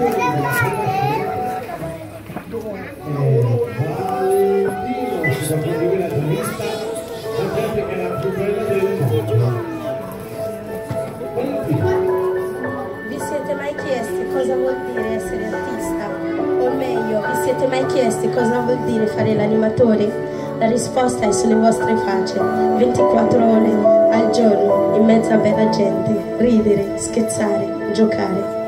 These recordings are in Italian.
Vi siete mai chiesti cosa vuol dire essere artista? O meglio, vi siete mai chiesti cosa vuol dire fare l'animatore? La risposta è sulle vostre facce, 24 ore al giorno, in mezzo a bella gente, ridere, scherzare, giocare.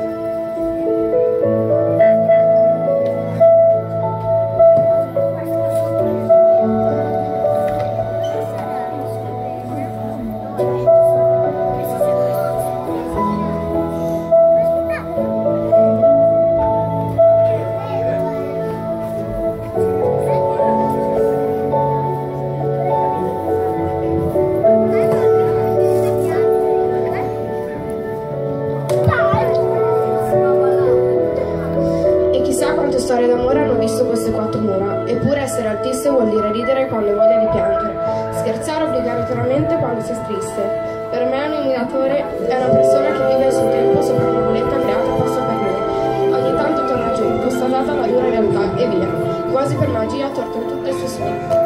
Sei triste. Per me un illuminatore è una persona che vive il suo tempo sopra una boletta creata apposta per noi. Ogni tanto torna giù, constatata la dura realtà e via. Quasi per magia ha torto tutto i suoi sogni.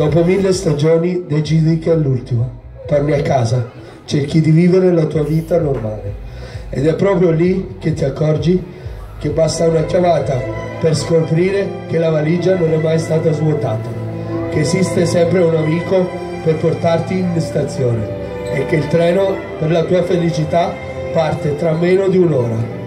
Dopo mille stagioni decidi che è l'ultima. Torni a casa, cerchi di vivere la tua vita normale. Ed è proprio lì che ti accorgi che basta una chiamata per scoprire che la valigia non è mai stata svuotata, che esiste sempre un amico per portarti in stazione e che il treno per la tua felicità parte tra meno di un'ora.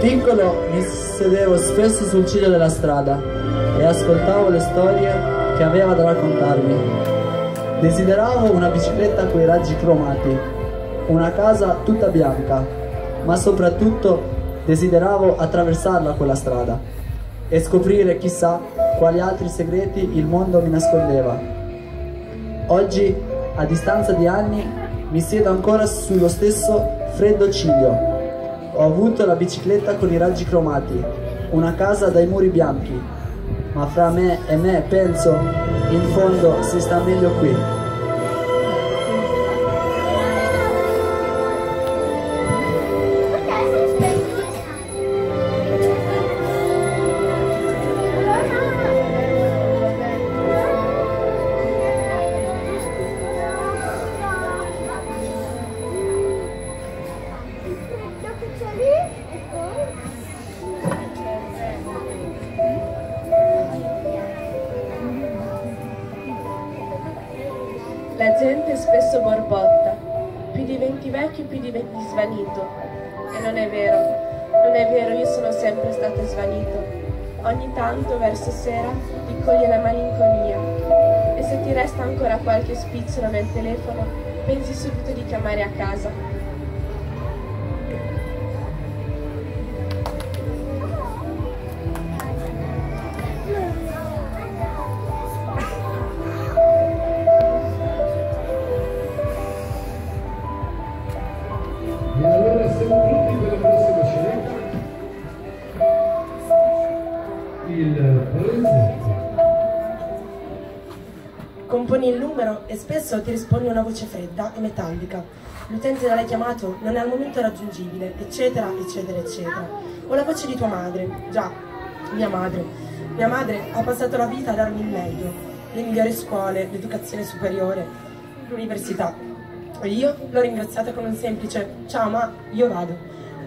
Piccolo mi sedevo spesso sul ciglio della strada e ascoltavo le storie che aveva da raccontarmi. Desideravo una bicicletta coi raggi cromati, una casa tutta bianca, ma soprattutto desideravo attraversarla quella strada e scoprire chissà quali altri segreti il mondo mi nascondeva. Oggi, a distanza di anni, mi siedo ancora sullo stesso freddo ciglio ho avuto la bicicletta con i raggi cromati, una casa dai muri bianchi, ma fra me e me penso, in fondo si sta meglio qui. Borbotta, più diventi vecchio più diventi svanito. E non è vero, non è vero, io sono sempre stato svanito. Ogni tanto verso sera ti coglie la malinconia e se ti resta ancora qualche spicciolo nel telefono, pensi subito di chiamare a casa. Componi il numero e spesso ti risponde una voce fredda e metallica. L'utente da lei chiamato non è al momento raggiungibile, eccetera, eccetera, eccetera. O la voce di tua madre. Già, mia madre. Mia madre ha passato la vita a darmi il meglio. Le migliori scuole, l'educazione superiore, l'università. E io l'ho ringraziata con un semplice ciao ma io vado.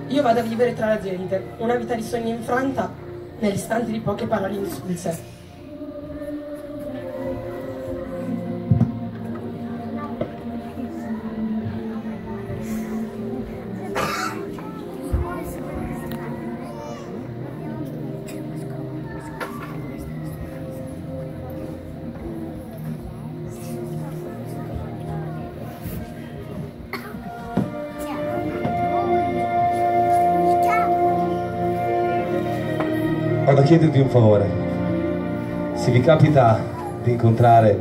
Io vado a vivere tra la gente, una vita di sogni infranta nell'istante di poche parole insulse. Volevo chiedervi un favore. Se vi capita di incontrare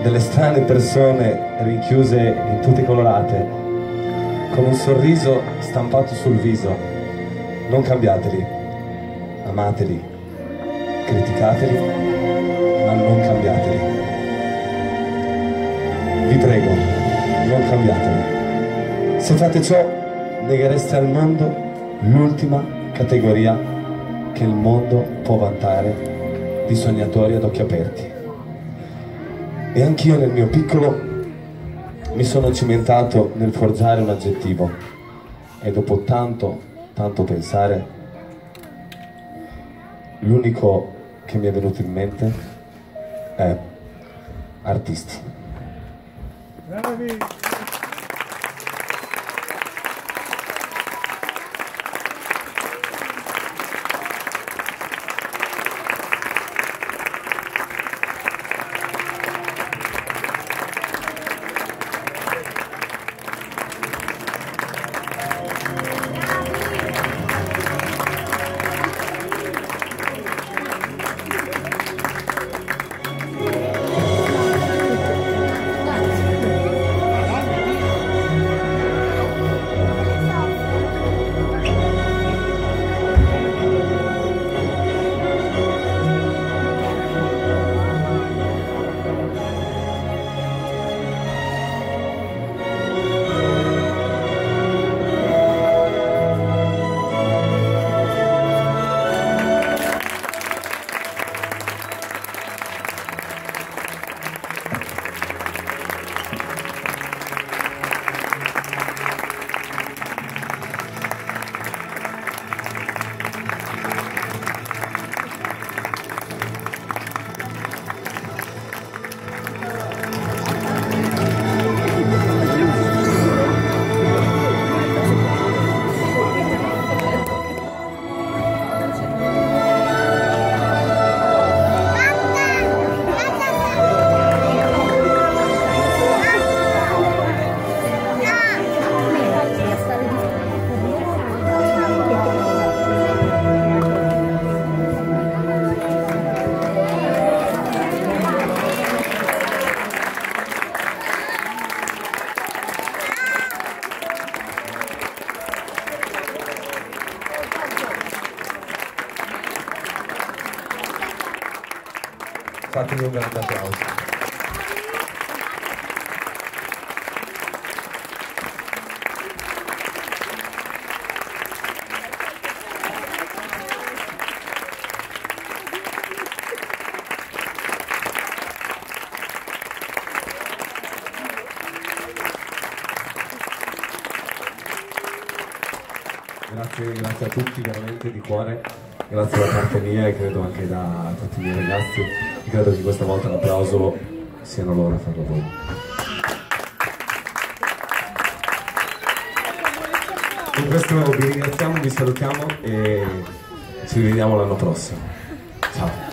delle strane persone rinchiuse in tutte colorate, con un sorriso stampato sul viso, non cambiateli, amateli, criticateli, ma non cambiateli. Vi prego, non cambiateli. Se fate ciò, neghereste al mondo l'ultima categoria che il mondo può vantare di sognatori ad occhi aperti. E anch'io nel mio piccolo mi sono cimentato nel forgiare un aggettivo e dopo tanto, tanto pensare, l'unico che mi è venuto in mente è artisti. Fatemi un grande applauso. Grazie, a tutti veramente di cuore, grazie da parte mia e credo anche da tutti i miei ragazzi. E credo che questa volta l'applauso siano loro a farlo voi. Con questo vi ringraziamo, vi salutiamo e ci rivediamo l'anno prossimo. Ciao!